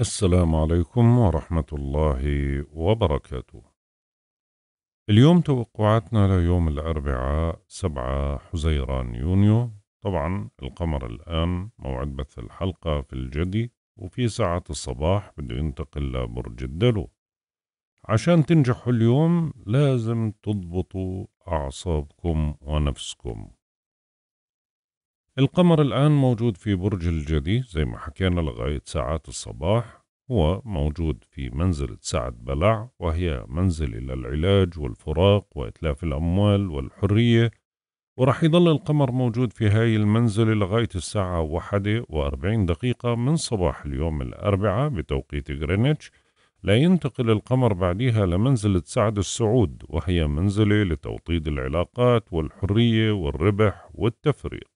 السلام عليكم ورحمة الله وبركاته. اليوم توقعاتنا ليوم الأربعاء سبعة حزيران يونيو، طبعا القمر الآن موعد بث الحلقة في الجدي وفي ساعة الصباح بده ينتقل لبرج الدلو. عشان تنجحوا اليوم لازم تضبطوا أعصابكم ونفسكم. القمر الآن موجود في برج الجدي زي ما حكينا لغاية ساعات الصباح هو موجود في منزلة سعد بلع وهي منزلة للعلاج والفراق وإتلاف الأموال والحرية ورح يضل القمر موجود في هاي المنزلة لغاية الساعة واحدة وأربعين دقيقة من صباح اليوم الأربعاء بتوقيت غرينتش. لا ينتقل القمر بعدها لمنزلة سعد السعود وهي منزلة لتوطيد العلاقات والحرية والربح والتفريق.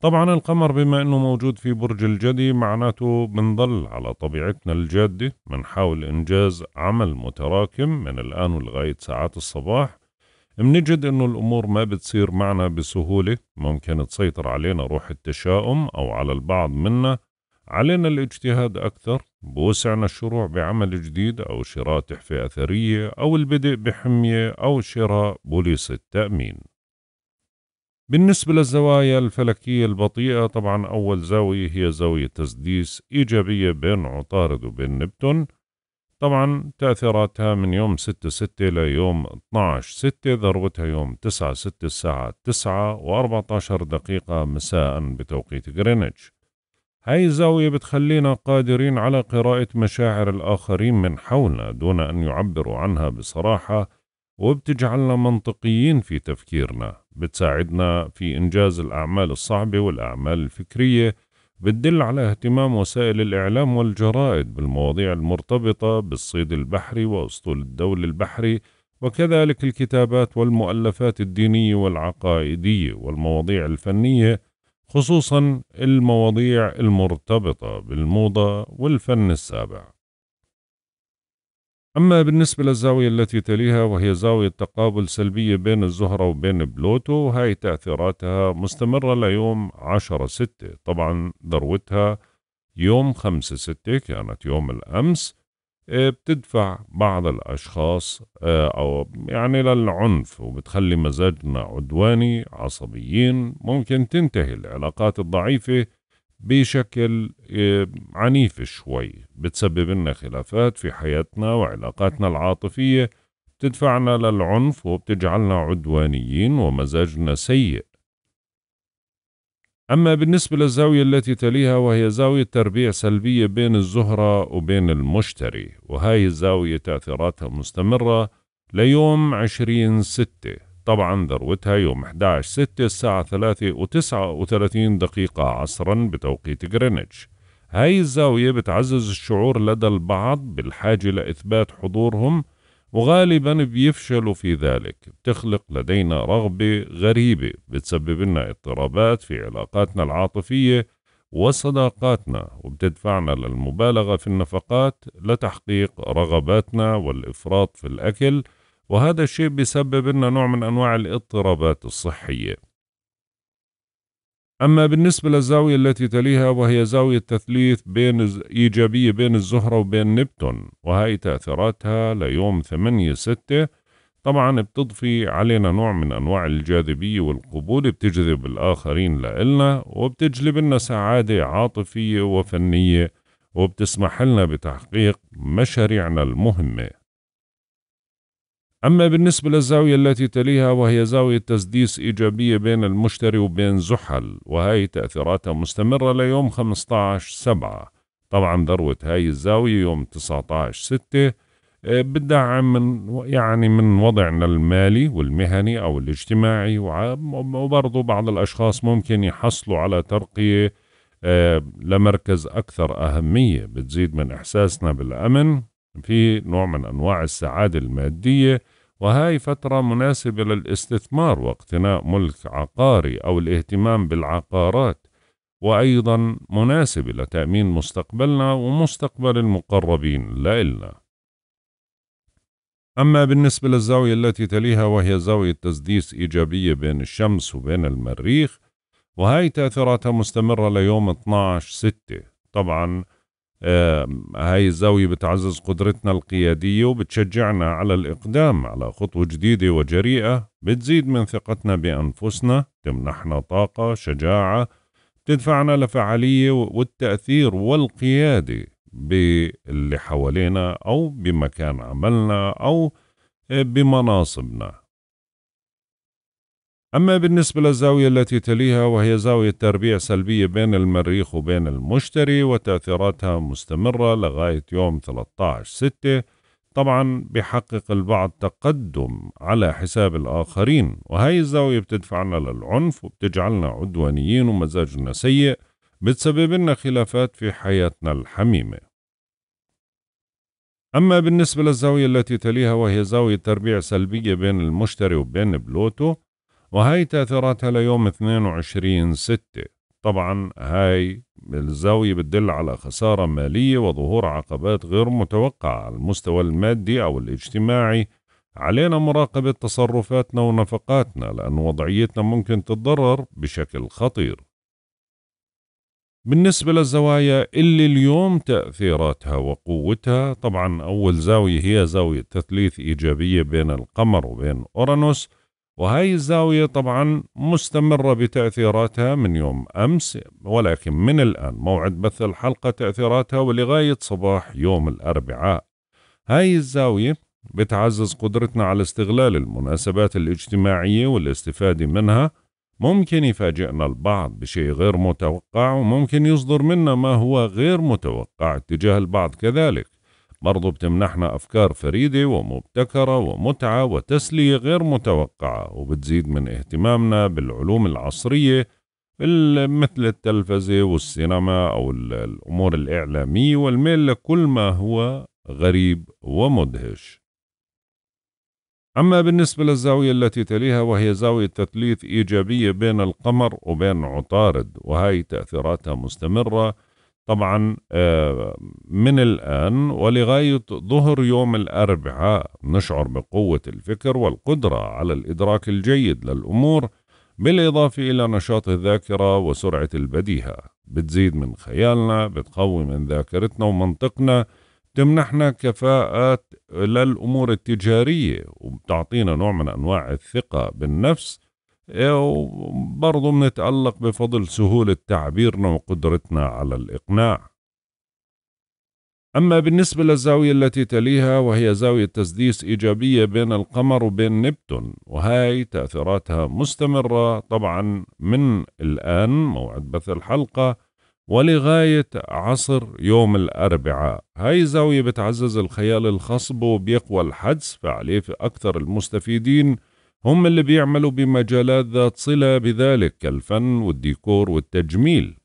طبعا القمر بما إنه موجود في برج الجدي معناته بنضل على طبيعتنا الجادة بنحاول إنجاز عمل متراكم من الآن ولغاية ساعات الصباح. بنجد إنه الأمور ما بتصير معنا بسهولة ممكن تسيطر علينا روح التشاؤم أو على البعض منا. علينا الاجتهاد أكثر بوسعنا الشروع بعمل جديد أو شراء تحفة أثرية أو البدء بحمية أو شراء بوليس التأمين. بالنسبة للزوايا الفلكية البطيئة طبعا أول زاوية هي زاوية تسديس إيجابية بين عطارد وبين نبتون. طبعا تأثيراتها من يوم 6 6 ليوم 12 6 ذروتها يوم 9 6 الساعة 9 و14 دقيقة مساء بتوقيت غرينتش. هاي الزاوية بتخلينا قادرين على قراءة مشاعر الآخرين من حولنا دون أن يعبروا عنها بصراحة وبتجعلنا منطقيين في تفكيرنا. بتساعدنا في إنجاز الأعمال الصعبة والأعمال الفكرية بتدل على اهتمام وسائل الإعلام والجرائد بالمواضيع المرتبطة بالصيد البحري وأسطول الدول البحري وكذلك الكتابات والمؤلفات الدينية والعقائدية والمواضيع الفنية خصوصا المواضيع المرتبطة بالموضة والفن السابع. أما بالنسبة للزاوية التي تليها وهي زاوية تقابل سلبية بين الزهرة وبين بلوتو هاي تأثيراتها مستمرة ليوم عشرة ستة. طبعا ذروتها يوم خمسة ستة كانت يوم الأمس آه، بتدفع بعض الأشخاص آه، أو يعني للعنف وبتخلي مزاجنا عدواني عصبيين ممكن تنتهي العلاقات الضعيفة بشكل آه، عنيف شوي بتسبب لنا خلافات في حياتنا وعلاقاتنا العاطفية بتدفعنا للعنف وبتجعلنا عدوانيين ومزاجنا سيء. أما بالنسبة للزاوية التي تليها وهي زاوية تربيع سلبية بين الزهرة وبين المشتري وهاي الزاوية تأثيراتها مستمرة ليوم عشرين ستة. طبعا ذروتها يوم 11 6 الساعة 3 و39 دقيقة عصرا بتوقيت غرينتش. هاي الزاوية بتعزز الشعور لدى البعض بالحاجة لإثبات حضورهم وغالبا بيفشلوا في ذلك. بتخلق لدينا رغبة غريبة بتسبب لنا اضطرابات في علاقاتنا العاطفية وصداقاتنا وبتدفعنا للمبالغة في النفقات لتحقيق رغباتنا والإفراط في الأكل وهذا الشيء بيسبب لنا نوع من أنواع الاضطرابات الصحية. أما بالنسبة للزاوية التي تليها وهي زاوية تثليث بين إيجابية بين الزهرة وبين نبتون وهي تأثيراتها ليوم ثمانية ستة. طبعا بتضفي علينا نوع من أنواع الجاذبية والقبول بتجذب الآخرين لإلنا وبتجلب لنا سعادة عاطفية وفنية وبتسمح لنا بتحقيق مشاريعنا المهمة. أما بالنسبة للزاوية التي تليها وهي زاوية تسديس إيجابية بين المشتري وبين زحل وهي تأثيراتها مستمرة ليوم 15 سبعة. طبعا ذروة هاي الزاوية يوم 19 ستة آه، بتدعم من يعني من وضعنا المالي والمهني أو الاجتماعي وبرضو بعض الأشخاص ممكن يحصلوا على ترقية آه، لمركز أكثر أهمية بتزيد من إحساسنا بالأمن. في نوع من أنواع السعادة المادية وهاي فترة مناسبة للاستثمار واقتناء ملك عقاري أو الاهتمام بالعقارات وأيضا مناسبة لتأمين مستقبلنا ومستقبل المقربين لإلنا. أما بالنسبة للزاوية التي تليها وهي زاوية تسديس إيجابية بين الشمس وبين المريخ وهاي تأثيراتها مستمرة ليوم 12 ستة. طبعا هاي الزاوية بتعزز قدرتنا القيادية وبتشجعنا على الإقدام على خطوة جديدة وجريئة بتزيد من ثقتنا بأنفسنا تمنحنا طاقة شجاعة تدفعنا لفعالية والتأثير والقيادة باللي حوالينا أو بمكان عملنا أو بمناصبنا. أما بالنسبة للزاوية التي تليها وهي زاوية تربيع سلبية بين المريخ وبين المشتري وتأثيراتها مستمرة لغاية يوم 13 ستة. طبعا بحقق البعض تقدم على حساب الآخرين وهي الزاوية بتدفعنا للعنف وبتجعلنا عدوانيين ومزاجنا سيء بتسبب لنا خلافات في حياتنا الحميمة. أما بالنسبة للزاوية التي تليها وهي زاوية تربيع سلبية بين المشتري وبين بلوتو وهي تأثيراتها ليوم 22 ستة. طبعا هاي الزاوية بتدل على خسارة مالية وظهور عقبات غير متوقعة. على المستوى المادي أو الاجتماعي علينا مراقبة تصرفاتنا ونفقاتنا لأن وضعيتنا ممكن تتضرر بشكل خطير. بالنسبة للزوايا اللي اليوم تأثيراتها وقوتها طبعا أول زاوية هي زاوية تثليث إيجابية بين القمر وبين أورانوس. وهي الزاوية طبعا مستمرة بتأثيراتها من يوم أمس ولكن من الآن موعد بث الحلقة تأثيراتها ولغاية صباح يوم الأربعاء. هاي الزاوية بتعزز قدرتنا على استغلال المناسبات الاجتماعية والاستفادة منها. ممكن يفاجئنا البعض بشيء غير متوقع وممكن يصدر منا ما هو غير متوقع تجاه البعض كذلك. برضو بتمنحنا أفكار فريدة ومبتكرة ومتعة وتسلية غير متوقعة وبتزيد من اهتمامنا بالعلوم العصرية مثل التلفزة والسينما أو الأمور الإعلامية والميل لكل ما هو غريب ومدهش. أما بالنسبة للزاوية التي تليها وهي زاوية تثليث إيجابية بين القمر وبين عطارد وهي تأثيراتها مستمرة طبعا آه، من الآن ولغاية ظهر يوم الأربعاء نشعر بقوة الفكر والقدرة على الإدراك الجيد للأمور بالإضافة إلى نشاط الذاكرة وسرعة البديهة. بتزيد من خيالنا بتقوي من ذاكرتنا ومنطقنا تمنحنا كفاءات للأمور التجارية وبتعطينا نوع من أنواع الثقة بالنفس وبرضه بنتألق بفضل سهولة تعبيرنا وقدرتنا على الإقناع. أما بالنسبة للزاوية التي تليها وهي زاوية تسديس إيجابية بين القمر وبين نبتون وهاي تأثيراتها مستمرة طبعا من الآن موعد بث الحلقة ولغاية عصر يوم الأربعاء. هاي الزاوية بتعزز الخيال الخصب وبيقوى الحدس فعليه في أكثر المستفيدين هم اللي بيعملوا بمجالات ذات صلة بذلك كالفن والديكور والتجميل.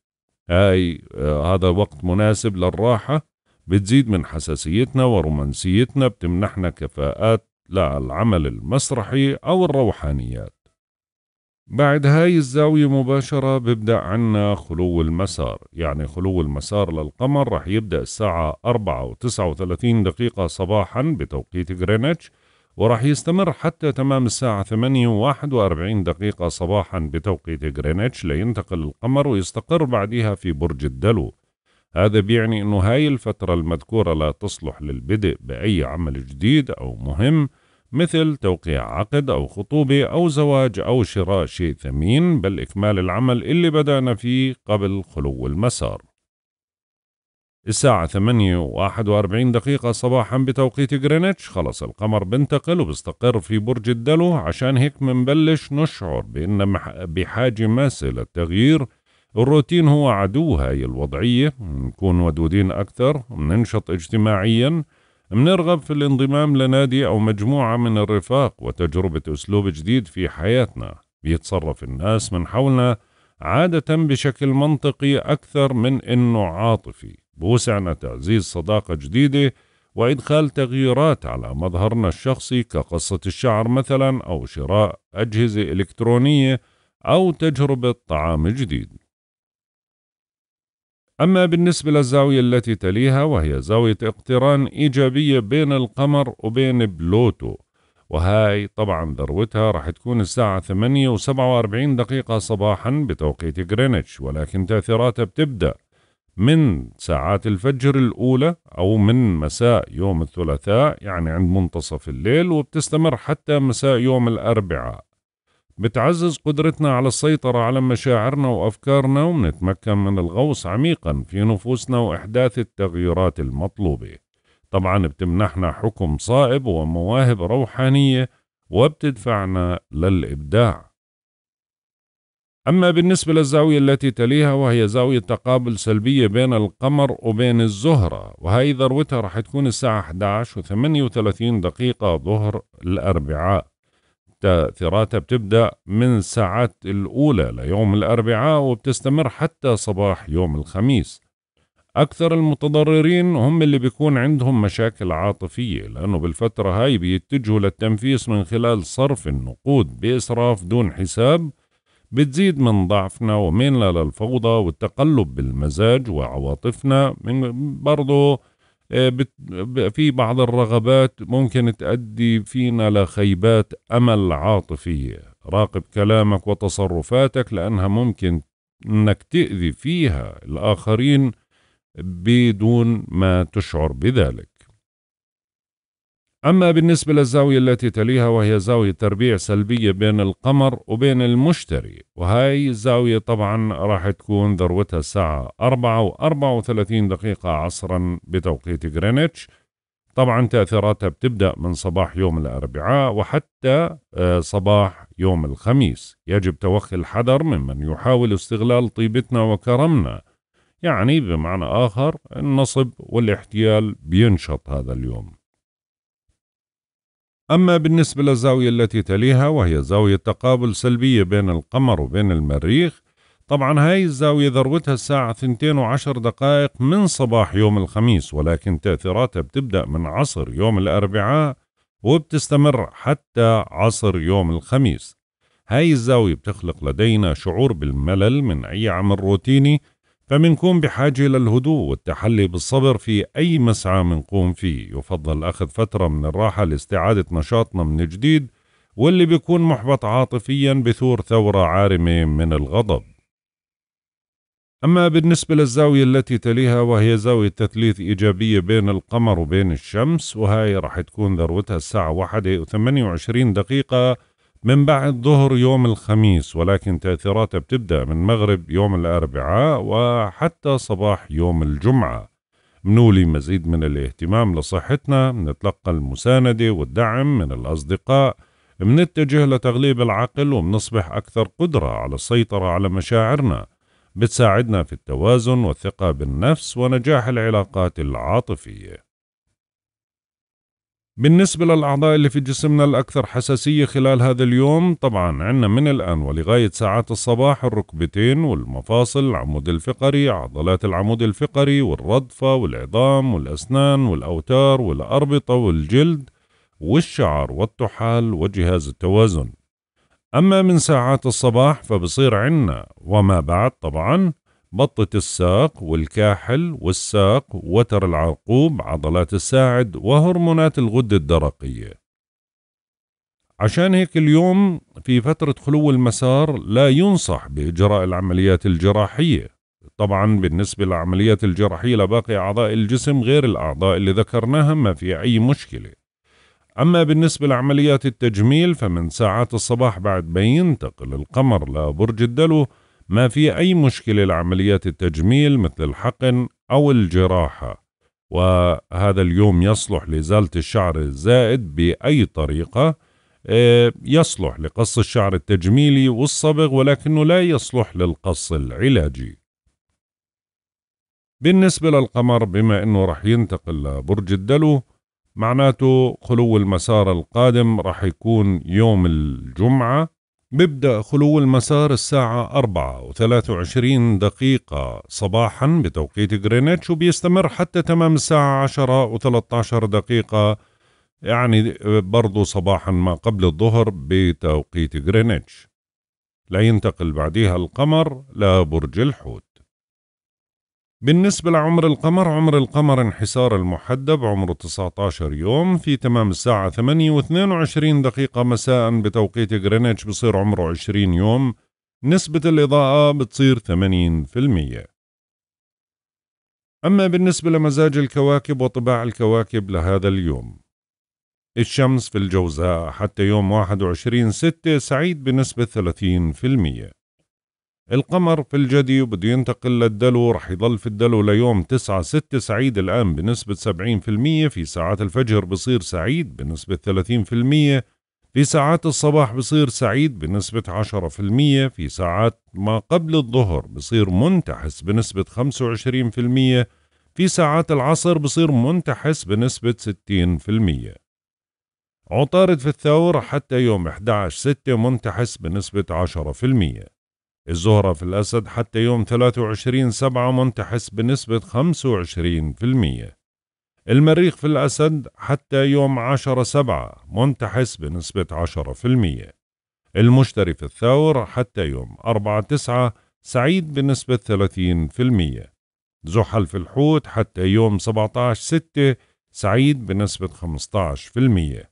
هاي آه هذا وقت مناسب للراحة بتزيد من حساسيتنا ورومانسيتنا بتمنحنا كفاءات للعمل المسرحي أو الروحانيات. بعد هاي الزاوية مباشرة بيبدأ عنا خلو المسار. يعني خلو المسار للقمر رح يبدأ الساعة 4 و 39 دقيقة صباحا بتوقيت غرينتش. ورح يستمر حتى تمام الساعة 8 و 41 دقيقة صباحا بتوقيت غرينتش لينتقل القمر ويستقر بعدها في برج الدلو. هذا بيعني أنه هاي الفترة المذكورة لا تصلح للبدء بأي عمل جديد أو مهم مثل توقيع عقد أو خطوبة أو زواج أو شراء شيء ثمين بل إكمال العمل اللي بدأنا فيه قبل خلو المسار. الساعة 8 و41 دقيقة صباحا بتوقيت غرينتش. خلص القمر بنتقل وبستقر في برج الدلو. عشان هيك منبلش نشعر بأن بحاجة ماسة للتغيير. الروتين هو عدو هاي الوضعية. نكون ودودين أكثر مننشط اجتماعيا منرغب في الانضمام لنادي أو مجموعة من الرفاق وتجربة أسلوب جديد في حياتنا. بيتصرف الناس من حولنا عادة بشكل منطقي أكثر من إنه عاطفي. بوسعنا تعزيز صداقة جديدة وإدخال تغييرات على مظهرنا الشخصي كقصة الشعر مثلا أو شراء أجهزة إلكترونية أو تجربة طعام جديد. أما بالنسبة للزاوية التي تليها وهي زاوية اقتران إيجابية بين القمر وبين بلوتو وهاي طبعا ذروتها راح تكون الساعة 8 و47 دقيقة صباحا بتوقيت غرينتش ولكن تأثيراتها بتبدأ. من ساعات الفجر الأولى أو من مساء يوم الثلاثاء يعني عند منتصف الليل وبتستمر حتى مساء يوم الأربعاء. بتعزز قدرتنا على السيطرة على مشاعرنا وأفكارنا ونتمكن من الغوص عميقا في نفوسنا وإحداث التغييرات المطلوبة. طبعا بتمنحنا حكم صائب ومواهب روحانية وبتدفعنا للإبداع. أما بالنسبة للزاوية التي تليها وهي زاوية تقابل سلبية بين القمر وبين الزهرة وهي ذروتها رح تكون الساعة 11 و 38 دقيقة ظهر الأربعاء. تأثيراتها بتبدأ من الساعات الأولى ليوم الأربعاء وبتستمر حتى صباح يوم الخميس. أكثر المتضررين هم اللي بيكون عندهم مشاكل عاطفية لأنه بالفترة هاي بيتجهوا للتنفيس من خلال صرف النقود بإسراف دون حساب بتزيد من ضعفنا وميلنا للفوضى والتقلب بالمزاج وعواطفنا من برضه آه، في بعض الرغبات ممكن تؤدي فينا لخيبات أمل عاطفية. راقب كلامك وتصرفاتك لأنها ممكن أنك تأذي فيها الآخرين بدون ما تشعر بذلك. أما بالنسبة للزاوية التي تليها وهي زاوية تربيع سلبية بين القمر وبين المشتري وهاي الزاوية طبعا راح تكون ذروتها الساعة 4 و 34 دقيقة عصرا بتوقيت غرينتش. طبعا تأثيراتها بتبدأ من صباح يوم الأربعاء وحتى آه، صباح يوم الخميس. يجب توخي الحذر ممن يحاول استغلال طيبتنا وكرمنا. يعني بمعنى آخر النصب والاحتيال بينشط هذا اليوم. أما بالنسبة للزاوية التي تليها وهي زاوية تقابل سلبية بين القمر وبين المريخ طبعا هاي الزاوية ذروتها الساعة 2 وعشر دقائق من صباح يوم الخميس ولكن تأثيراتها بتبدأ من عصر يوم الأربعاء وبتستمر حتى عصر يوم الخميس. هاي الزاوية بتخلق لدينا شعور بالملل من أي عمل روتيني فمنكون بحاجة للهدوء والتحلي بالصبر في أي مسعى منقوم فيه. يفضل أخذ فترة من الراحة لاستعادة نشاطنا من جديد واللي بيكون محبط عاطفيا بثور ثورة عارمة من الغضب. أما بالنسبة للزاوية التي تليها وهي زاوية تثليث إيجابية بين القمر وبين الشمس وهي راح تكون ذروتها الساعة واحدة وثمانية وعشرين دقيقة من بعد ظهر يوم الخميس ولكن تأثيراتها بتبدأ من مغرب يوم الأربعاء وحتى صباح يوم الجمعة. منولي مزيد من الاهتمام لصحتنا منتلقى المساندة والدعم من الأصدقاء منتجه لتغليب العقل ومنصبح أكثر قدرة على السيطرة على مشاعرنا. بتساعدنا في التوازن والثقة بالنفس ونجاح العلاقات العاطفية. بالنسبة للأعضاء اللي في جسمنا الأكثر حساسية خلال هذا اليوم طبعا عندنا من الآن ولغاية ساعات الصباح الركبتين والمفاصل العمود الفقري عضلات العمود الفقري والردفة والعظام والأسنان والأوتار والأربطة والجلد والشعر والطحال وجهاز التوازن. أما من ساعات الصباح فبصير عنا وما بعد طبعا بطة الساق والكاحل والساق وتر العرقوب عضلات الساعد وهرمونات الغدة الدرقية. عشان هيك اليوم في فترة خلو المسار لا ينصح بإجراء العمليات الجراحية. طبعا بالنسبة للعمليات الجراحية لباقي أعضاء الجسم غير الأعضاء اللي ذكرناها ما في أي مشكلة. أما بالنسبة لعمليات التجميل فمن ساعات الصباح بعد ما ينتقل القمر لبرج الدلو ما في أي مشكلة لعمليات التجميل مثل الحقن أو الجراحة. وهذا اليوم يصلح لإزالة الشعر الزائد بأي طريقة. آه، يصلح لقص الشعر التجميلي والصبغ ولكنه لا يصلح للقص العلاجي. بالنسبة للقمر بما أنه رح ينتقل لبرج الدلو معناته خلو المسار القادم رح يكون يوم الجمعة. بيبدأ خلو المسار الساعة أربعة وثلاثة وعشرين دقيقة. صباحا بتوقيت غرينتش وبيستمر حتى تمام الساعة عشرة وثلاثة عشر دقيقة. يعني برضو صباحا ما قبل الظهر بتوقيت غرينتش. لا ينتقل بعدها القمر لبرج الحوت. بالنسبة لعمر القمر عمر القمر انحسار المحدب عمره 19 يوم في تمام الساعة 8 و22 دقيقة مساء بتوقيت غرينتش بصير عمره 20 يوم. نسبة الإضاءة بتصير 80% أما بالنسبة لمزاج الكواكب وطباع الكواكب لهذا اليوم. الشمس في الجوزاء حتى يوم 21 ستة سعيد بنسبة 30% القمر في الجدي وبده ينتقل للدلو رح يضل في الدلو ليوم 9 ستة سعيد الآن بنسبة 70% في ساعات الفجر بصير سعيد بنسبة 30% في ساعات الصباح بصير سعيد بنسبة 10% في ساعات ما قبل الظهر بصير منتحس بنسبة 25% في ساعات العصر بصير منتحس بنسبة 60% عطارد في الثور حتى يوم 11 ستة منتحس بنسبة 10% الزهرة في الأسد حتى يوم 23 سبعة منتحس بنسبة 25% المريخ في الأسد حتى يوم 10 سبعة منتحس بنسبة 10% المشتري في الثور حتى يوم 4 تسعة سعيد بنسبة 30% زحل في الحوت حتى يوم 17 ستة سعيد بنسبة 15%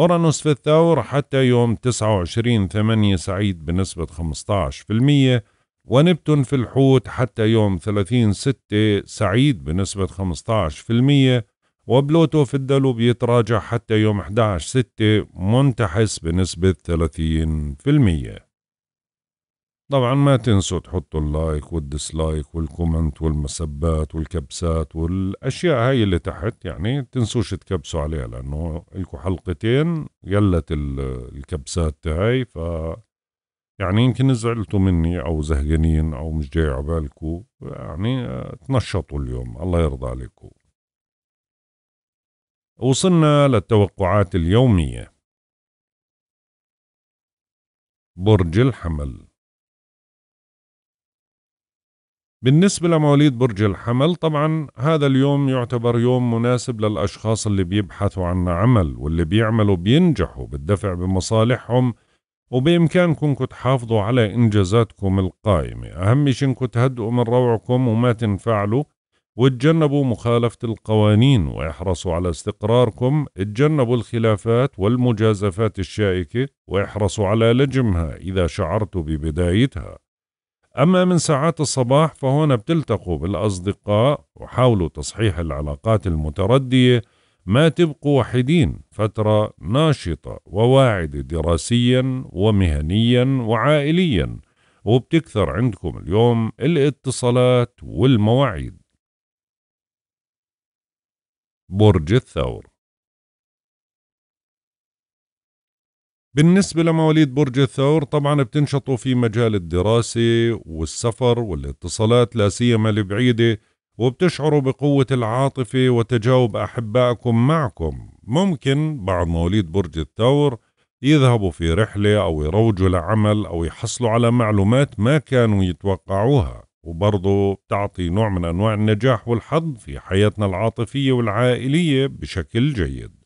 أورانوس في الثور حتى يوم 29 8 سعيد بنسبة 15% ونبتون في الحوت حتى يوم 30 6 سعيد بنسبة 15% وبلوتو في الدلو بيتراجع حتى يوم 11 6 منتحس بنسبة 30% طبعا ما تنسوا تحطوا ال like وال dislike وال comment والمسبات والكبسات والأشياء هاي اللي تحت يعني تنسوش تكبسوا عليها لأنه لكم حلقتين قلت الكبسات تاعي ف يعني يمكن زعلتوا مني أو زهقانين أو مش جاي عبالكم يعني تنشطوا اليوم الله يرضى عليكم. وصلنا للتوقعات اليومية. برج الحمل. بالنسبة لمواليد برج الحمل طبعا هذا اليوم يعتبر يوم مناسب للأشخاص اللي بيبحثوا عن عمل واللي بيعملوا بينجحوا بالدفع بمصالحهم وبإمكانكم تحافظوا على إنجازاتكم القائمة. أهم شيء إنكم تهدئوا من روعكم وما تنفعلوا وتجنبوا مخالفة القوانين وإحرصوا على استقراركم تجنبوا الخلافات والمجازفات الشائكة وإحرصوا على لجمها إذا شعرتوا ببدايتها. أما من ساعات الصباح فهنا بتلتقوا بالأصدقاء وحاولوا تصحيح العلاقات المتردية ما تبقوا وحيدين فترة ناشطة وواعدة دراسيا ومهنيا وعائليا وبتكثر عندكم اليوم الاتصالات والمواعيد. برج الثور بالنسبة لمواليد برج الثور طبعا بتنشطوا في مجال الدراسة والسفر والاتصالات لا سيما البعيدة وبتشعروا بقوة العاطفة وتجاوب أحبائكم معكم. ممكن بعض مواليد برج الثور يذهبوا في رحلة أو يروجوا لعمل أو يحصلوا على معلومات ما كانوا يتوقعوها وبرضه بتعطي نوع من أنواع النجاح والحظ في حياتنا العاطفية والعائلية بشكل جيد.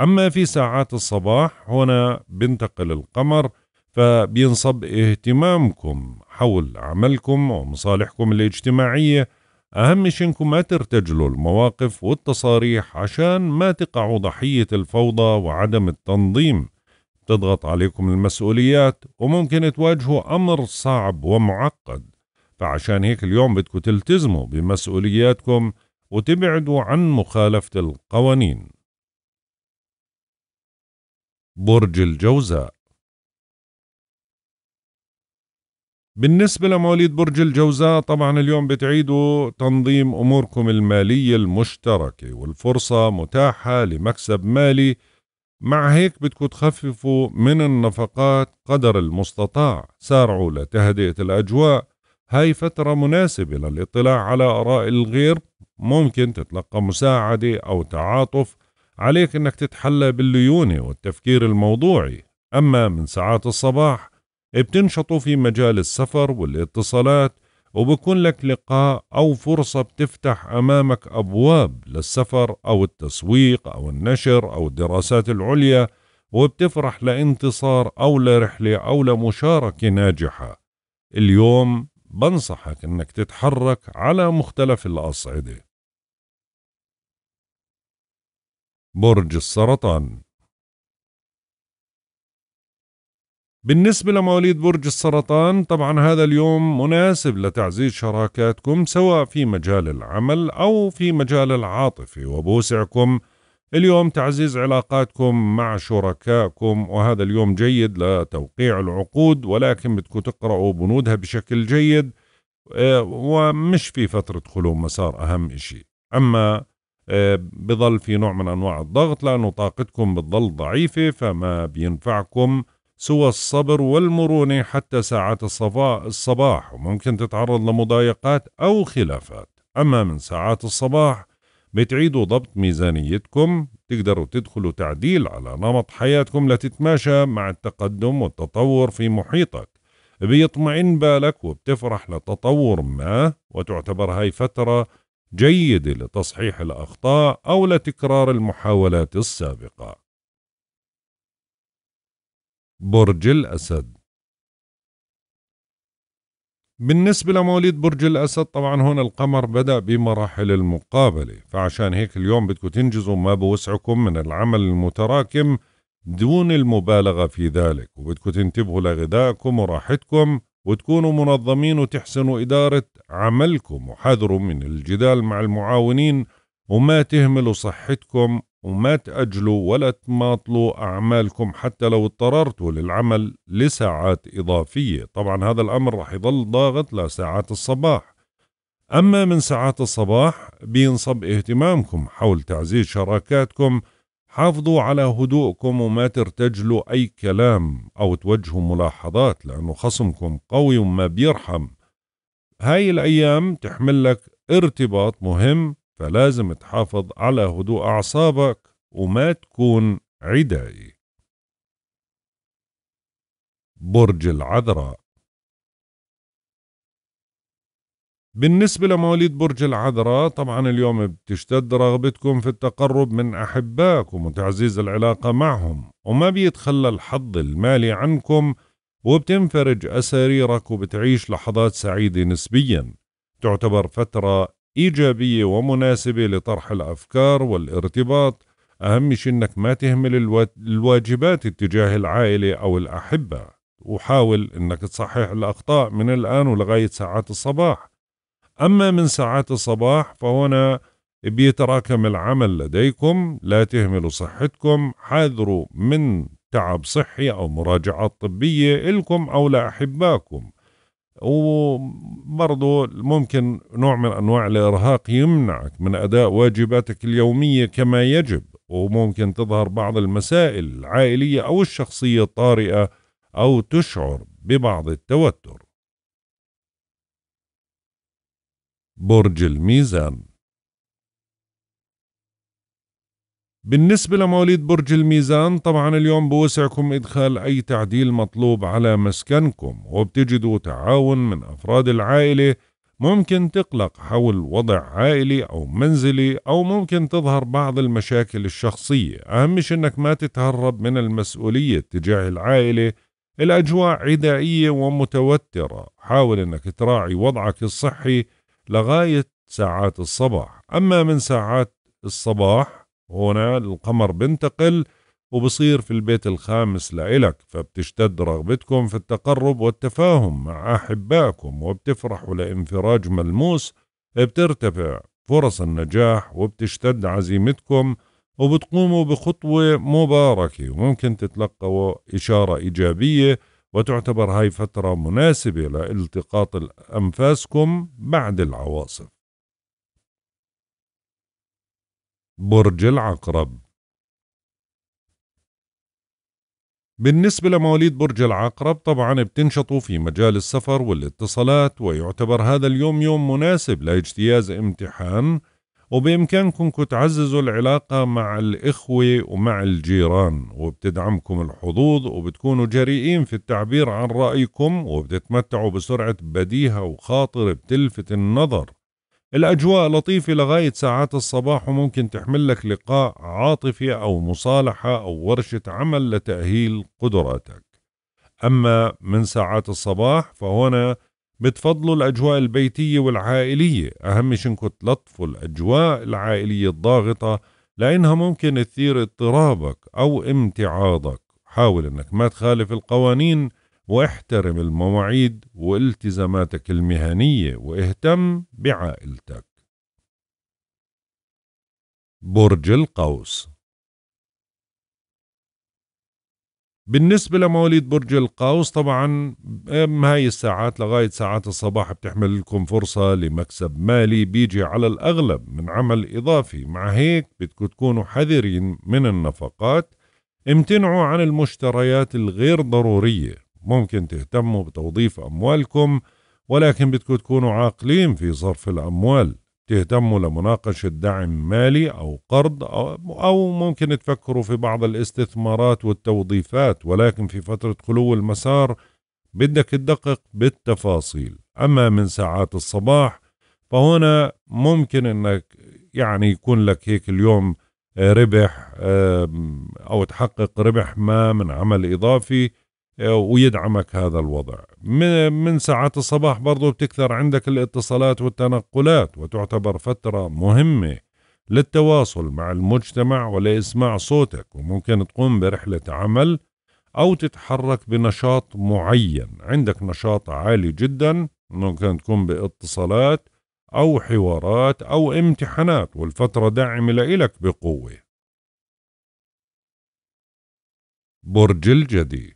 أما في ساعات الصباح هنا بينتقل القمر فبينصب اهتمامكم حول عملكم ومصالحكم الاجتماعية. أهم شيء إنكم ما ترتجلوا المواقف والتصاريح عشان ما تقعوا ضحية الفوضى وعدم التنظيم. تضغط عليكم المسؤوليات وممكن تواجهوا أمر صعب ومعقد. فعشان هيك اليوم بدكم تلتزموا بمسؤولياتكم وتبعدوا عن مخالفة القوانين. برج الجوزاء. بالنسبة لمواليد برج الجوزاء طبعا اليوم بتعيدوا تنظيم أموركم المالية المشتركة والفرصة متاحة لمكسب مالي. مع هيك بدكم تخففوا من النفقات قدر المستطاع. سارعوا لتهدئة الأجواء. هاي فترة مناسبة للاطلاع على آراء الغير. ممكن تتلقى مساعدة أو تعاطف عليك إنك تتحلى بالليونة والتفكير الموضوعي. أما من ساعات الصباح بتنشطوا في مجال السفر والاتصالات وبكون لك لقاء أو فرصة بتفتح أمامك أبواب للسفر أو التسويق أو النشر أو الدراسات العليا وبتفرح لانتصار أو لرحلة أو لمشاركة ناجحة. اليوم بنصحك أنك تتحرك على مختلف الأصعدة. برج السرطان. بالنسبة لمواليد برج السرطان طبعا هذا اليوم مناسب لتعزيز شراكاتكم سواء في مجال العمل أو في مجال العاطفة. وبوسعكم اليوم تعزيز علاقاتكم مع شركائكم وهذا اليوم جيد لتوقيع العقود ولكن بدكم تقرأوا بنودها بشكل جيد آه، ومش في فترة خلو مسار أهم إشي. أما بضل في نوع من أنواع الضغط لأنه طاقتكم بتضل ضعيفة فما بينفعكم سوى الصبر والمرونة حتى ساعات الصباح وممكن تتعرض لمضايقات أو خلافات. أما من ساعات الصباح بتعيدوا ضبط ميزانيتكم تقدروا تدخلوا تعديل على نمط حياتكم لتتماشى مع التقدم والتطور في محيطك. بيطمئن بالك وبتفرح لتطور ما وتعتبر هاي فترة جيدة لتصحيح الأخطاء أو لتكرار المحاولات السابقة. برج الأسد. بالنسبة لمواليد برج الأسد طبعا هون القمر بدأ بمراحل المقابلة فعشان هيك اليوم بدكم تنجزوا ما بوسعكم من العمل المتراكم دون المبالغة في ذلك وبدكم تنتبهوا لغذائكم وراحتكم. وتكونوا منظمين وتحسنوا إدارة عملكم وحذروا من الجدال مع المعاونين وما تهملوا صحتكم وما تأجلوا ولا تماطلوا أعمالكم حتى لو اضطررتوا للعمل لساعات إضافية. طبعا هذا الأمر رح يظل ضاغط لساعات الصباح. أما من ساعات الصباح بينصب اهتمامكم حول تعزيز شراكاتكم حافظوا على هدوءكم وما ترتجلوا أي كلام أو توجهوا ملاحظات لأنه خصمكم قوي وما بيرحم. هاي الأيام تحمل لك ارتباط مهم فلازم تحافظ على هدوء أعصابك وما تكون عدائي. برج العذراء بالنسبة لمواليد برج العذراء طبعا اليوم بتشتد رغبتكم في التقرب من أحبائكم وتعزيز العلاقة معهم وما بيتخلى الحظ المالي عنكم وبتنفرج أساريرك وبتعيش لحظات سعيدة نسبيا. تعتبر فترة إيجابية ومناسبة لطرح الأفكار والارتباط. أهم شيء إنك ما تهمل الواجبات اتجاه العائلة أو الأحبة. وحاول إنك تصحح الأخطاء من الآن ولغاية ساعات الصباح. أما من ساعات الصباح فهنا بيتراكم العمل لديكم لا تهملوا صحتكم حاذروا من تعب صحي أو مراجعات طبية إلكم أو لأحباكم. وبرضه ممكن نوع من أنواع الإرهاق يمنعك من أداء واجباتك اليومية كما يجب وممكن تظهر بعض المسائل العائلية أو الشخصية الطارئة أو تشعر ببعض التوتر. برج الميزان. بالنسبة لمواليد برج الميزان طبعا اليوم بوسعكم إدخال أي تعديل مطلوب على مسكنكم وبتجدوا تعاون من أفراد العائلة ممكن تقلق حول وضع عائلي أو منزلي أو ممكن تظهر بعض المشاكل الشخصية. أهم شيء أنك ما تتهرب من المسؤولية تجاه العائلة. الأجواء عدائية ومتوترة. حاول أنك تراعي وضعك الصحي لغاية ساعات الصباح. أما من ساعات الصباح هنا القمر بنتقل وبصير في البيت الخامس لإلك فبتشتد رغبتكم في التقرب والتفاهم مع أحبائكم وبتفرحوا لإنفراج ملموس بترتفع فرص النجاح وبتشتد عزيمتكم وبتقوموا بخطوة مباركة. وممكن تتلقوا إشارة إيجابية وتعتبر هاي فترة مناسبة لالتقاط أنفاسكم بعد العواصف. برج العقرب. بالنسبة لمواليد برج العقرب طبعا بتنشطوا في مجال السفر والاتصالات ويعتبر هذا اليوم يوم مناسب لاجتياز امتحان وبإمكانكم تعززوا العلاقة مع الإخوة ومع الجيران. وبتدعمكم الحظوظ وبتكونوا جريئين في التعبير عن رأيكم وبتتمتعوا بسرعة بديهة وخاطر بتلفت النظر. الأجواء لطيفة لغاية ساعات الصباح وممكن تحمل لك لقاء عاطفي أو مصالحة أو ورشة عمل لتأهيل قدراتك. أما من ساعات الصباح فهنا بتفضلوا الأجواء البيتية والعائلية. أهم شيء إنكم تلطفوا الأجواء العائلية الضاغطة لأنها ممكن تثير اضطرابك أو امتعاضك. حاول إنك ما تخالف القوانين واحترم المواعيد والتزاماتك المهنية واهتم بعائلتك. برج القوس بالنسبة لمواليد برج القوس طبعا هاي الساعات لغاية ساعات الصباح بتحمل لكم فرصة لمكسب مالي بيجي على الأغلب من عمل إضافي. مع هيك بدكم تكونوا حذرين من النفقات. امتنعوا عن المشتريات الغير ضرورية. ممكن تهتموا بتوظيف أموالكم ولكن بدكم تكونوا عاقلين في صرف الأموال. تهتموا لمناقشة دعم مالي أو قرض أو ممكن تفكروا في بعض الاستثمارات والتوظيفات ولكن في فترة خلو المسار بدك تدقق بالتفاصيل. أما من ساعات الصباح فهنا ممكن أنك يعني يكون لك هيك اليوم ربح أو تحقق ربح ما من عمل إضافي ويدعمك هذا الوضع. من ساعات الصباح برضو بتكثر عندك الاتصالات والتنقلات وتعتبر فترة مهمة للتواصل مع المجتمع ولإسماع صوتك وممكن تقوم برحلة عمل أو تتحرك بنشاط معين. عندك نشاط عالي جدا ممكن تكون باتصالات أو حوارات أو امتحانات والفترة داعمة لإلك بقوة. برج الجدي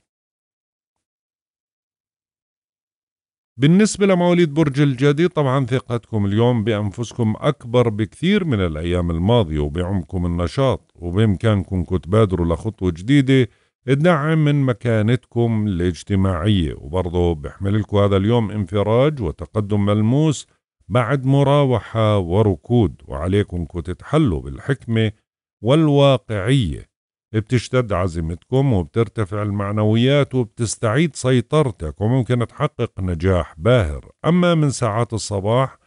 بالنسبة لمواليد برج الجدي طبعا ثقتكم اليوم بأنفسكم أكبر بكثير من الأيام الماضية وبعمكم النشاط وبإمكانكم تبادروا لخطوة جديدة تدعم من مكانتكم الاجتماعية. وبرضه بيحمل لكم هذا اليوم انفراج وتقدم ملموس بعد مراوحة وركود وعليكم تتحلوا بالحكمة والواقعية. بتشتد عزيمتكم وبترتفع المعنويات وبتستعيد سيطرتك وممكن تحقق نجاح باهر. أما من ساعات الصباح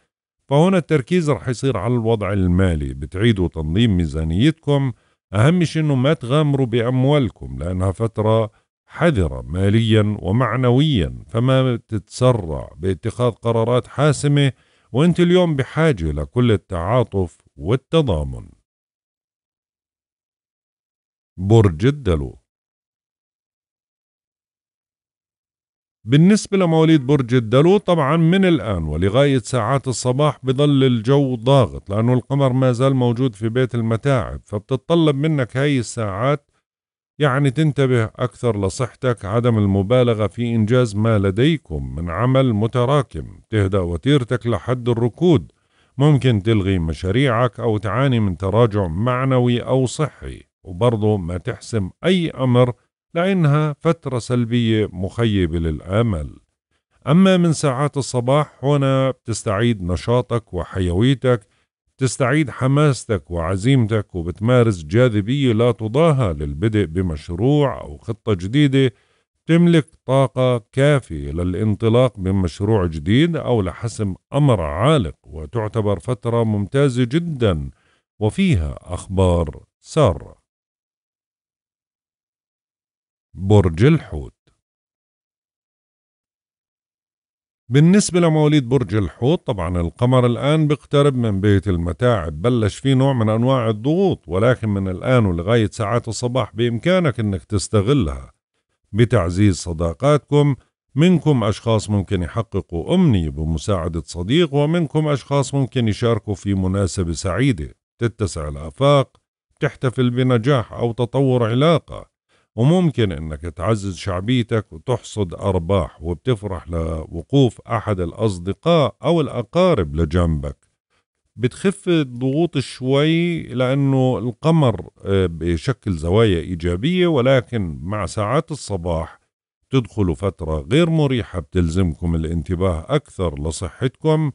فهنا التركيز رح يصير على الوضع المالي. بتعيدوا تنظيم ميزانيتكم. أهم شيء أنه ما تغامروا بأموالكم لأنها فترة حذرة ماليا ومعنويا فما تتسرع باتخاذ قرارات حاسمة. وأنت اليوم بحاجة لكل التعاطف والتضامن. برج الدلو. بالنسبة لمواليد برج الدلو طبعا من الآن ولغاية ساعات الصباح بظل الجو ضاغط لأنه القمر ما زال موجود في بيت المتاعب فبتتطلب منك هاي الساعات يعني تنتبه أكثر لصحتك عدم المبالغة في إنجاز ما لديكم من عمل متراكم تهدأ وتيرتك لحد الركود. ممكن تلغي مشاريعك أو تعاني من تراجع معنوي أو صحي. وبرضه ما تحسم أي أمر لأنها فترة سلبية مخيبة للآمال أما من ساعات الصباح هنا بتستعيد نشاطك وحيويتك تستعيد حماستك وعزيمتك وبتمارس جاذبية لا تضاهى للبدء بمشروع أو خطة جديدة. تملك طاقة كافية للانطلاق بمشروع جديد أو لحسم أمر عالق وتعتبر فترة ممتازة جدا وفيها أخبار سارة. برج الحوت. بالنسبة لمواليد برج الحوت طبعا القمر الآن بيقترب من بيت المتاعب. بلش في نوع من أنواع الضغوط ولكن من الآن ولغاية ساعات الصباح بإمكانك أنك تستغلها. بتعزيز صداقاتكم منكم أشخاص ممكن يحققوا أمنية بمساعدة صديق ومنكم أشخاص ممكن يشاركوا في مناسبة سعيدة. تتسع الآفاق تحتفل بنجاح أو تطور علاقة. وممكن إنك تعزز شعبيتك وتحصد أرباح وبتفرح لوقوف أحد الأصدقاء أو الأقارب لجنبك. بتخف الضغوط شوي لأنه القمر آه، بشكل زوايا إيجابية ولكن مع ساعات الصباح تدخلوا فترة غير مريحة بتلزمكم الانتباه أكثر لصحتكم.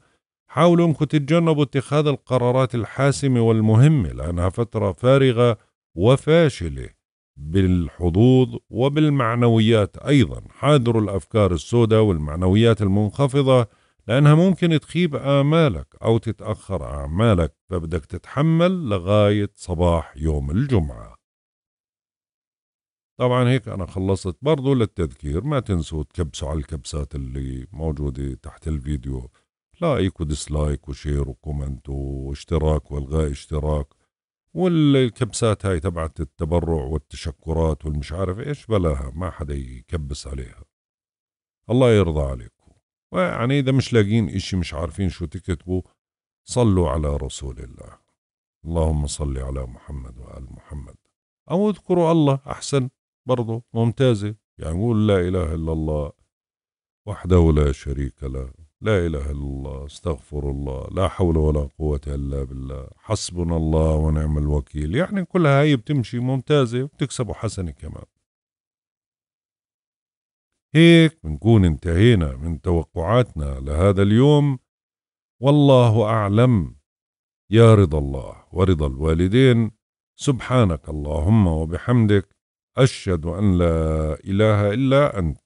حاولوا أنكم تتجنبوا اتخاذ القرارات الحاسمة والمهمة لأنها فترة فارغة وفاشلة. بالحظوظ وبالمعنويات أيضا. حاذروا الأفكار السوداء والمعنويات المنخفضة لأنها ممكن تخيب آمالك أو تتأخر أعمالك فبدك تتحمل لغاية صباح يوم الجمعة. طبعا هيك أنا خلصت برضو للتذكير. ما تنسوا تكبسوا على الكبسات اللي موجودة تحت الفيديو. like و dislike و share و comment واشتراك والغاء اشتراك. والكبسات هاي تبعت التبرع والتشكرات والمش عارف إيش بلاها ما حدا يكبس عليها. الله يرضى عليكم. ويعني إذا مش لاقين إشي مش عارفين شو تكتبوا صلوا على رسول الله. اللهم صل على محمد وآل محمد. أو اذكروا الله أحسن برضو ممتازة. يعني قول لا إله إلا الله وحده لا شريك له. لا إله إلا الله أستغفر الله لا حول ولا قوة إلا بالله. حسبنا الله ونعم الوكيل. يعني كلها هاي بتمشي ممتازة وبتكسبوا حسنة كمان. هيك بنكون انتهينا من توقعاتنا لهذا اليوم. والله أعلم. يا رضا الله ورضا الوالدين. سبحانك اللهم وبحمدك. أشهد أن لا إله إلا أنت.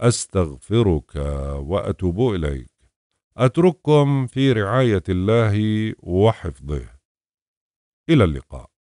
أستغفرك وأتوب إليك. أترككم في رعاية الله وحفظه. إلى اللقاء.